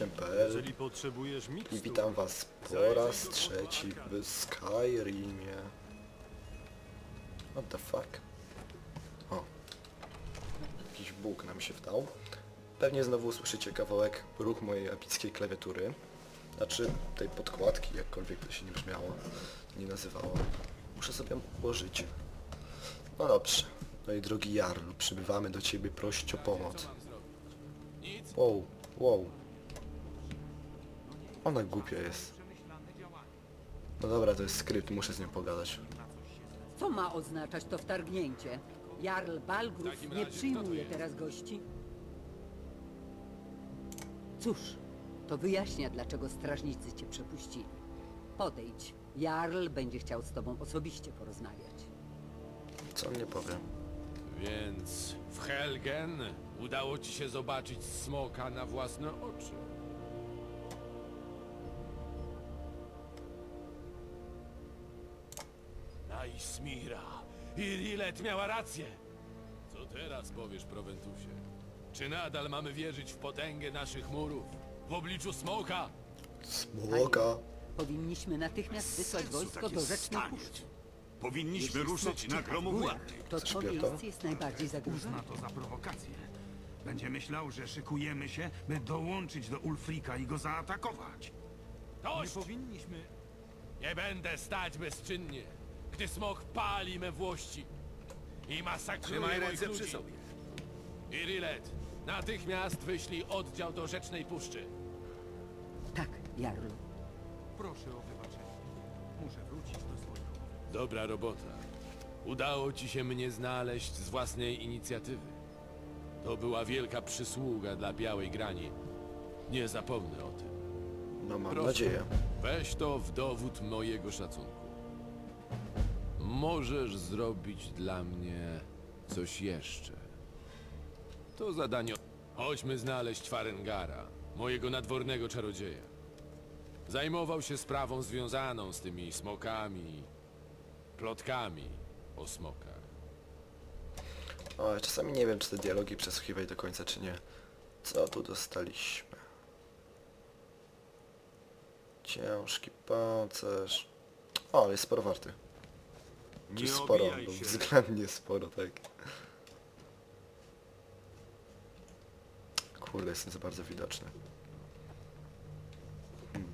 Ja jestem Sebek1908.pl Jeżeli potrzebujesz i mikstur, witam was po raz trzeci w Skyrimie. What the fuck? O. Jakiś bóg nam się wdał. Pewnie znowu usłyszycie kawałek ruch mojej epickiej klawiatury. Znaczy tej podkładki, jakkolwiek to się nie brzmiało, nie nazywało. Muszę sobie ją ułożyć. No dobrze. No i drogi Jarl, przybywamy do ciebie prosić o pomoc. Wow, wow. Ona głupia jest. No dobra, to jest skrypt, muszę z nią pogadać. Co ma oznaczać to wtargnięcie? Jarl Balgruf nie przyjmuje teraz gości? Cóż, to wyjaśnia, dlaczego strażnicy cię przepuścili. Podejdź. Jarl będzie chciał z tobą osobiście porozmawiać. Co mnie powie? Więc w Helgen udało ci się zobaczyć smoka na własne oczy. Najsmira! Irilet miała rację! Co teraz powiesz, Proventusie? Czy nadal mamy wierzyć w potęgę naszych murów? W obliczu smoka? Smoka! Powinniśmy natychmiast wysłać wojsko do Rzecznej Puszczy. Powinniśmy Jeśli ruszyć na gromowładny. To to Śpiewam. miejsce jest najbardziej zagrożone. Uzna to za prowokację. Będzie myślał, że szykujemy się, by dołączyć do Ulfrika i go zaatakować. Dość! powinniśmy... Nie będę stać bezczynnie, gdy smok pali me włości i masakruje Trzymaj moich ręce ludzi. przy sobie. Irilet, natychmiast wyślij oddział do Rzecznej Puszczy. Tak, Jarlu. Proszę o wybaczenie. Muszę wrócić do swojego. Dobra robota. Udało ci się mnie znaleźć z własnej inicjatywy. To była wielka przysługa dla Białej Grani. Nie zapomnę o tym. No mam Proszę, nadzieję. Weź to w dowód mojego szacunku. Możesz zrobić dla mnie coś jeszcze. To zadanie... Chodźmy znaleźć Farengara, mojego nadwornego czarodzieja. Zajmował się sprawą związaną z tymi smokami, plotkami o smokach. O, czasami nie wiem, czy te dialogi przesłuchiwać do końca, czy nie. Co tu dostaliśmy? Ciężki pancerz. O, jest sporo warty. Czy Nie sporo, obijaj bo się. względnie sporo, tak. Kurde, jestem za bardzo widoczny. Hmm.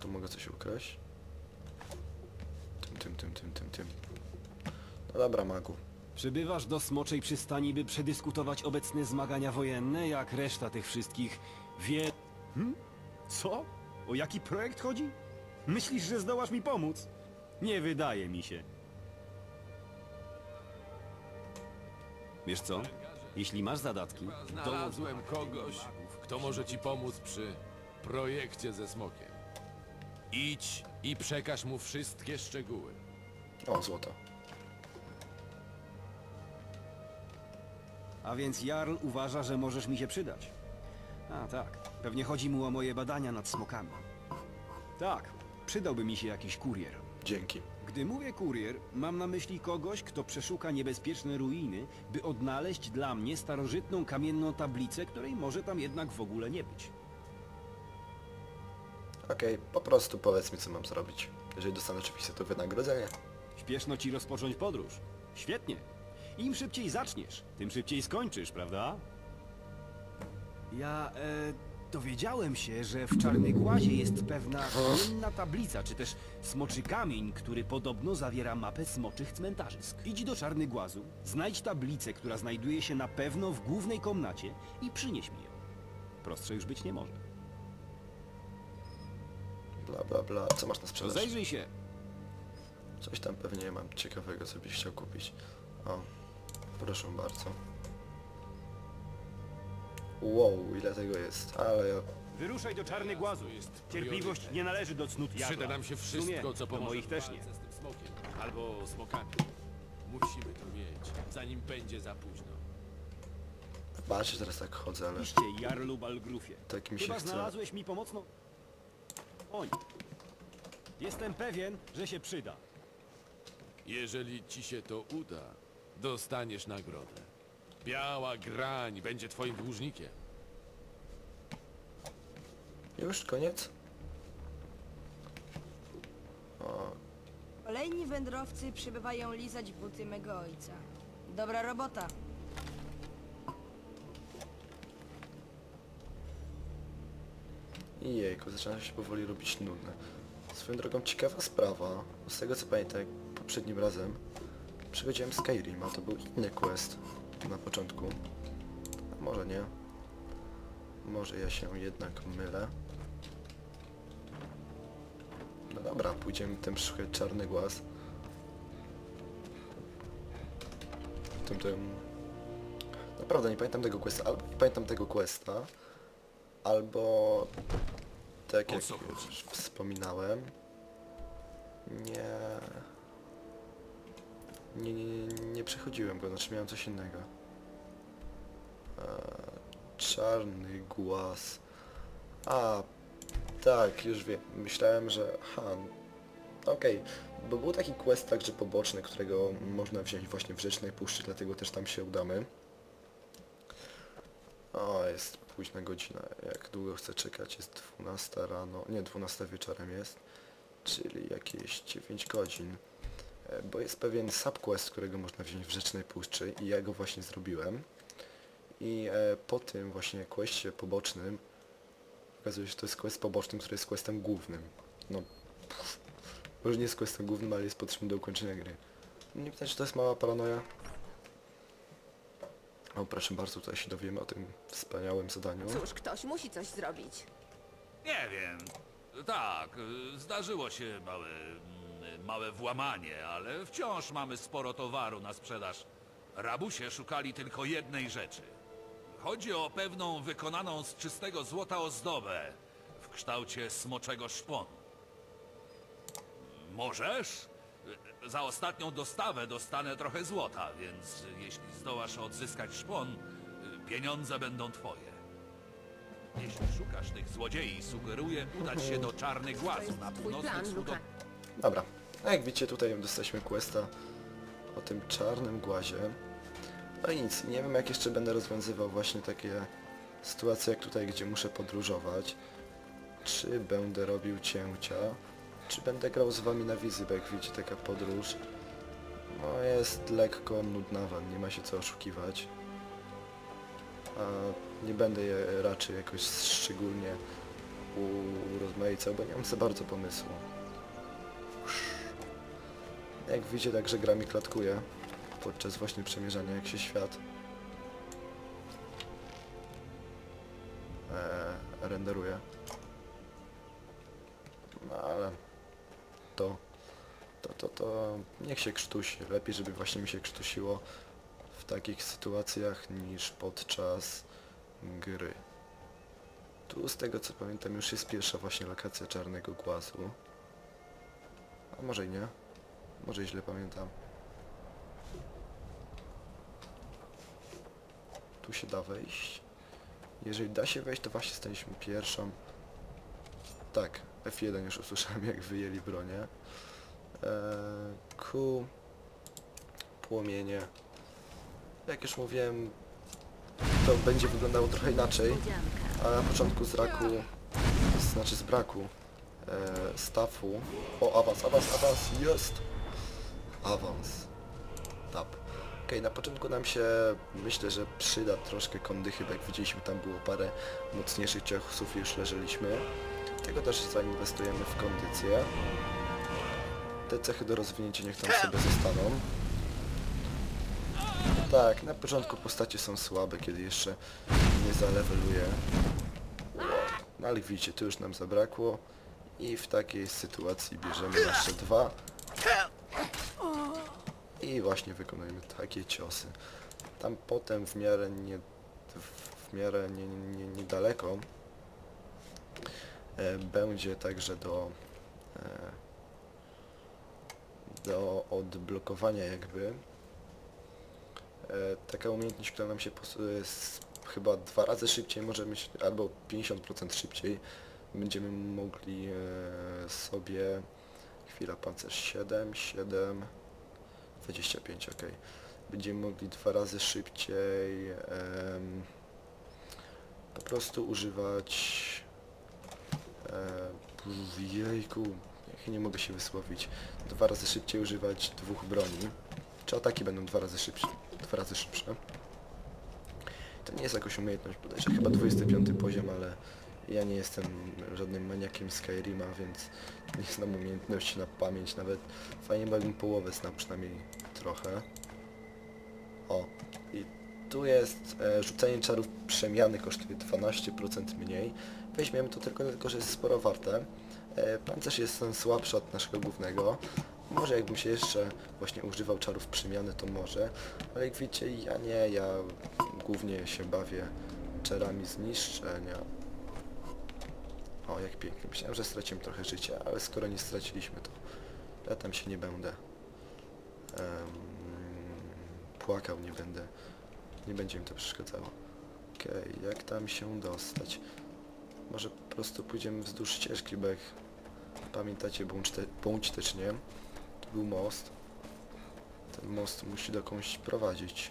Tu mogę coś ukraść? Tym, tym, tym, tym, tym, tym. No dobra, magu. Przybywasz do Smoczej Przystani, by przedyskutować obecne zmagania wojenne, jak reszta tych wszystkich wie... Hm? Co? O jaki projekt chodzi? Myślisz, że zdołasz mi pomóc? Nie wydaje mi się. Wiesz co? Jeśli masz zadatki, dołącz... Znalazłem kogoś, kto może ci pomóc przy projekcie ze smokiem. Idź i przekaż mu wszystkie szczegóły. O, złoto. A więc Jarl uważa, że możesz mi się przydać. A tak, pewnie chodzi mu o moje badania nad smokami. Tak, przydałby mi się jakiś kurier. Dzięki. Gdy mówię kurier, mam na myśli kogoś, kto przeszuka niebezpieczne ruiny, by odnaleźć dla mnie starożytną kamienną tablicę, której może tam jednak w ogóle nie być. Okej, po prostu powiedz mi, co mam zrobić. Jeżeli dostanę oczywiście to wynagrodzenie. Śpieszno ci rozpocząć podróż. Świetnie. Im szybciej zaczniesz, tym szybciej skończysz, prawda? Ja e, dowiedziałem się, że w Czarnej Głazie jest pewna kamienna tablica, czy też smoczy kamień, który podobno zawiera mapę smoczych cmentarzysk. Idź do Czarny Głazu, znajdź tablicę, która znajduje się na pewno w głównej komnacie i przynieś mi ją. Prostsze już być nie może. Bla, bla, bla. Co masz na sprzedaż? Rozejrzyj się. Coś tam pewnie mam ciekawego, co byś chciał kupić. O, proszę bardzo. Wow, ile tego jest, ale ja... Wyruszaj do Czarny Głazu. Cierpliwość nie należy do cnót Przyda jadła. nam się W sumie, wszystko, co do pomoże moich też walce nie. z tym smokiem. Albo smokami. Musimy to mieć, zanim będzie za późno. Patrzcie, teraz tak chodzę, ale Oczywiście, Jarlu Balgrufie. tak mi się Chyba chce. znalazłeś mi pomocną... Oń. Jestem pewien, że się przyda. Jeżeli ci się to uda, dostaniesz nagrodę. Biała grań będzie twoim dłużnikiem. Już? Koniec? O, Kolejni wędrowcy przybywają lizać buty mego ojca. Dobra robota. I jejku, zaczyna się powoli robić nudne. Swoją drogą ciekawa sprawa, z tego co pamiętam, jak poprzednim razem przechodziłem Skyrim, a to był inny quest na początku. A może nie. Może ja się jednak mylę. No dobra, pójdziemy tym szukać czarny głaz. Tym tym... Naprawdę nie pamiętam tego questa, albo nie pamiętam tego questa, albo tak jak już wspominałem, nie... Nie, nie, nie, nie przechodziłem go, znaczy miałem coś innego. Eee, czarny głaz. A, tak, już wiem. Myślałem, że... Ha, okej. Bo był taki quest także poboczny, którego można wziąć właśnie w Rzecznej Puszczy, dlatego też tam się udamy. O, jest późna godzina. Jak długo chcę czekać? Jest 12 rano. Nie, 12 wieczorem jest. Czyli jakieś 9 godzin. E, Bo jest pewien subquest, którego można wziąć w Rzecznej Puszczy i ja go właśnie zrobiłem. I e, po tym właśnie questie pobocznym okazuje się, że to jest quest poboczny, który jest questem głównym. No, pff, może nie jest questem głównym, ale jest potrzebny do ukończenia gry. Nie pytać, czy to jest mała paranoja? O, proszę bardzo, tutaj się dowiemy o tym wspaniałym zadaniu. Cóż, ktoś musi coś zrobić. Nie wiem. Tak, zdarzyło się małe, małe włamanie, ale wciąż mamy sporo towaru na sprzedaż. Rabusie szukali tylko jednej rzeczy. Chodzi o pewną wykonaną z czystego złota ozdobę w kształcie smoczego szponu. Możesz? Za ostatnią dostawę dostanę trochę złota, więc jeśli zdołasz odzyskać szpon, pieniądze będą twoje. Jeśli szukasz tych złodziei, sugeruję udać się do Czarnych Głazów na północnych wschód. Dobra. No jak widzicie tutaj dostaliśmy questa o tym czarnym głazie. No i nic, nie wiem jak jeszcze będę rozwiązywał właśnie takie sytuacje jak tutaj, gdzie muszę podróżować. Czy będę robił cięcia, czy będę grał z wami na wizji, bo jak widzicie taka podróż no jest lekko nudnawa, nie ma się co oszukiwać. A nie będę je raczej jakoś szczególnie urozmaicał, bo nie mam za bardzo pomysłu. Jak widzicie, także gra mi klatkuje podczas właśnie przemierzania, jak się świat e, renderuje. No ale to, to, to, to niech się krztusi. Lepiej, żeby właśnie mi się krztusiło w takich sytuacjach niż podczas gry. Tu z tego co pamiętam już jest pierwsza właśnie lokacja Czarnego Głazu. A może i nie. Może źle pamiętam. Tu się da wejść. Jeżeli da się wejść, to właśnie staliśmy pierwszą. Tak, F1 już usłyszałem jak wyjęli bronię. Eee, Q. Płomienie. Jak już mówiłem, to będzie wyglądało trochę inaczej. A na początku z raku, znaczy z braku e, stafu. O, awans, awans, awans, jest! Awans. Tap. Okej, na początku nam się, myślę, że przyda troszkę kondychy, bo jak widzieliśmy tam było parę mocniejszych ciosów i już leżeliśmy. Tego też zainwestujemy w kondycję. Te cechy do rozwinięcia niech tam sobie zostaną. Tak, na początku postacie są słabe, kiedy jeszcze nie zaleweluje. No ale widzicie, tu już nam zabrakło. I w takiej sytuacji bierzemy jeszcze dwa. I właśnie wykonujemy takie ciosy. Tam potem w miarę nie... w miarę nie, nie, nie, niedaleko e, będzie także do e, do odblokowania jakby e, taka umiejętność, która nam się e, chyba dwa razy szybciej może mieć, albo 50% szybciej będziemy mogli e, sobie chwila pancerz 7, 7 25 ok będziemy mogli dwa razy szybciej po prostu używać Uff, Jejku, ja nie mogę się wysłowić. Dwa razy szybciej używać dwóch broni. Czy ataki będą dwa razy szybsze? Dwa razy szybsze. To nie jest jakaś umiejętność, bodajże chyba 25 poziom, ale ja nie jestem żadnym maniakiem Skyrima, więc nie znam umiejętności na pamięć nawet. Fajnie bym połowę znał przynajmniej trochę. O, i tu jest e, rzucenie czarów przemiany kosztuje 12% mniej. Weźmiemy to tylko dlatego, że jest sporo warte. E, pancerz jest słabszy od naszego głównego. Może jakbym się jeszcze właśnie używał czarów przemiany, to może. Ale jak widzicie, ja nie, ja głównie się bawię czarami zniszczenia. O, jak pięknie. Myślałem, że straciłem trochę życia, ale skoro nie straciliśmy, to ja tam się nie będę em, płakał, nie będę, nie będzie mi to przeszkadzało. Okej, jak tam się dostać? Może po prostu pójdziemy wzdłuż ścieżki, bo jak pamiętacie bądź, te, też nie, to był most. Ten most musi dokądś prowadzić.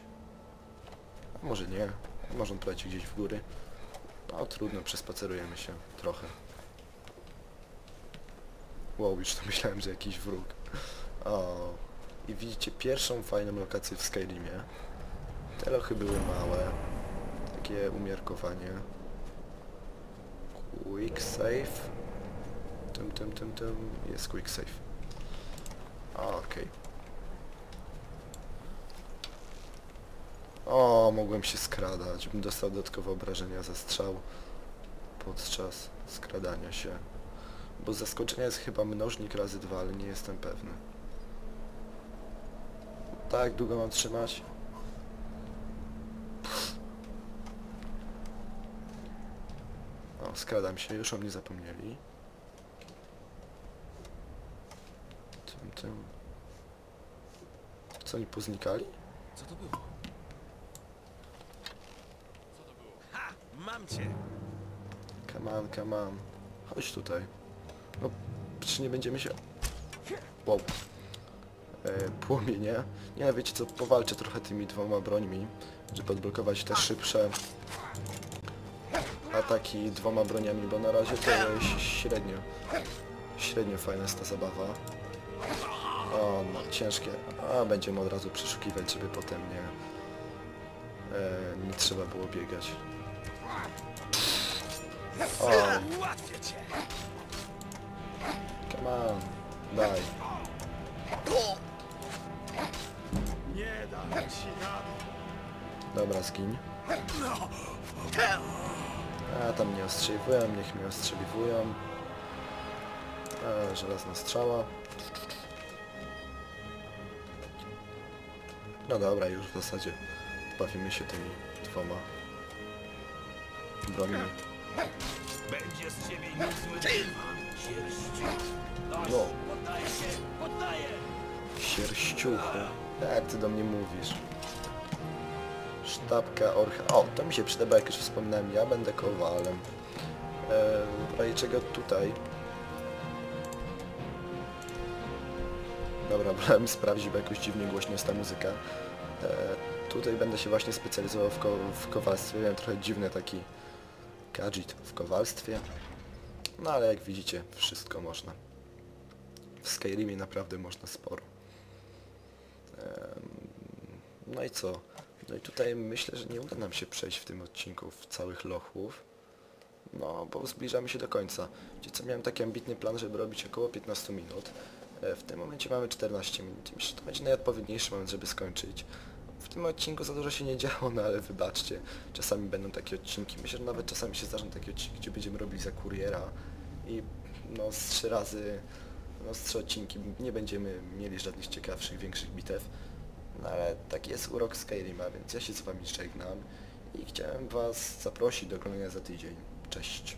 A może nie, może on prowadzi gdzieś w góry. No trudno, przespacerujemy się trochę. Wow, już to myślałem, że jakiś wróg. O, i widzicie pierwszą fajną lokację w Skyrimie. Te lochy były małe. Takie umiarkowanie. Quick save. Tym, tym, tym, tym. Jest quick save. Okej. O, mogłem się skradać. Bym dostał dodatkowe obrażenia za strzał podczas skradania się. Bo zaskoczenia jest chyba mnożnik razy dwa, ale nie jestem pewny. Tak długo mam trzymać? O, skradam się, już o mnie zapomnieli. Tym, tym. Co oni poznikali? Co to było? Mam cię! Come on, come on. Chodź tutaj. Czy nie będziemy się... Wow. E, płomienie. Nie wiecie co, powalczę trochę tymi dwoma brońmi, żeby odblokować te szybsze ataki dwoma broniami, bo na razie to jest średnio. Średnio fajna jest ta zabawa. O, no, ciężkie. A, będziemy od razu przeszukiwać, żeby potem nie... E, nie trzeba było biegać. O! Come on, daj. Nie dam ci! Dobra, zgiń. A tam mnie ostrzeliwują, niech mnie ostrzeliwują. E, żelazna strzała. No dobra, już w zasadzie bawimy się tymi dwoma brońmi. Będzie z ciebie niezły! No, sierściuchu. Jak ty do mnie mówisz? Sztabka orcha. O, to mi się przyda, jak już wspominałem, ja będę kowalem. E, w razie czego tutaj... Dobra, wolałem sprawdzić, bo jakoś dziwnie głośno jest ta muzyka. E, tutaj będę się właśnie specjalizował w, ko w kowalstwie. Wiem, trochę dziwny taki gadżet w kowalstwie. No ale jak widzicie, wszystko można. W Skyrimie naprawdę można sporo. No i co? No i tutaj myślę, że nie uda nam się przejść w tym odcinku w całych lochów. No, bo zbliżamy się do końca. Wiecie co, miałem taki ambitny plan, żeby robić około 15 minut. E, W tym momencie mamy 14 minut. Myślę, że to będzie najodpowiedniejszy moment, żeby skończyć. W tym odcinku za dużo się nie działo, no ale wybaczcie. Czasami będą takie odcinki. Myślę, że nawet czasami się zdarzą takie odcinki, gdzie będziemy robili za kuriera i no z trzy razy, no z trzy odcinki nie będziemy mieli żadnych ciekawszych, większych bitew. No ale taki jest urok Skyrima, więc ja się z wami żegnam i chciałem was zaprosić do oglądania za tydzień. Cześć.